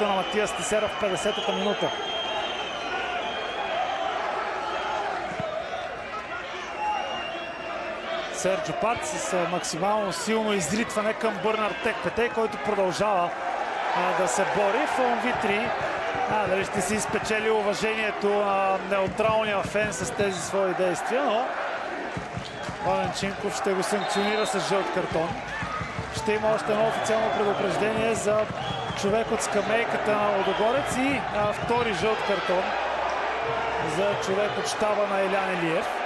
на Матия Стесера в 50-та минута. Серджо Пат с максимално силно изритване към Бърнар Текпете, който продължава а, да се бори. Фон Витри а, дали ще си изпечели уважението на неутралния фен с тези свои действия, но Валенчинков ще го санкционира с жълт картон. Ще има още едно официално предупреждение за човек от скамейката на Лодогорец и а, втори жълт картон за човек от щаба на Илян Илиев.